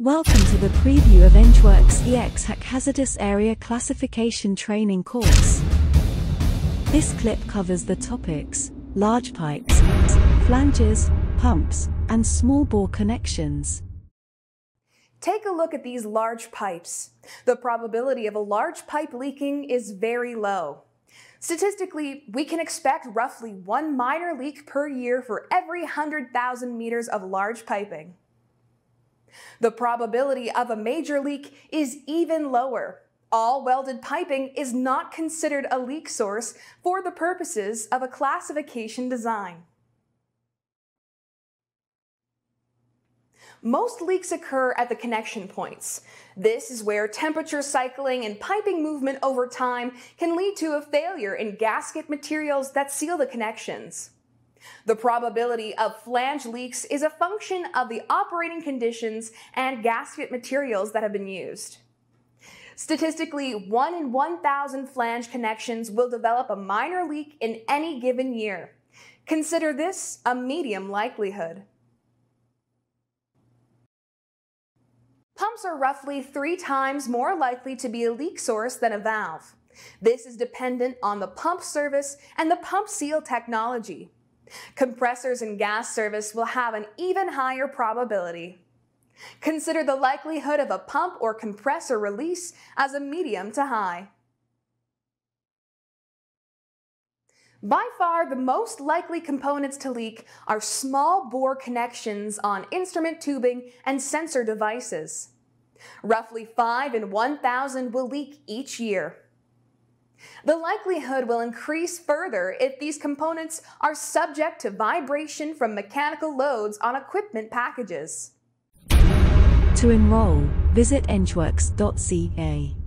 Welcome to the preview of EngWorks EX Hazardous Area Classification Training course. This clip covers the topics large pipes, flanges, pumps, and small bore connections. Take a look at these large pipes. The probability of a large pipe leaking is very low. Statistically, we can expect roughly one minor leak per year for every 100,000 meters of large piping. The probability of a major leak is even lower. All welded piping is not considered a leak source for the purposes of a classification design. Most leaks occur at the connection points. This is where temperature cycling and piping movement over time can lead to a failure in gasket materials that seal the connections. The probability of flange leaks is a function of the operating conditions and gasket materials that have been used. Statistically, 1 in 1,000 flange connections will develop a minor leak in any given year. Consider this a medium likelihood. Pumps are roughly three times more likely to be a leak source than a valve. This is dependent on the pump service and the pump seal technology. Compressors and gas service will have an even higher probability. Consider the likelihood of a pump or compressor release as a medium to high. By far, the most likely components to leak are small bore connections on instrument tubing and sensor devices. Roughly 5 in 1,000 will leak each year. The likelihood will increase further if these components are subject to vibration from mechanical loads on equipment packages. To enroll, visit engworks.ca.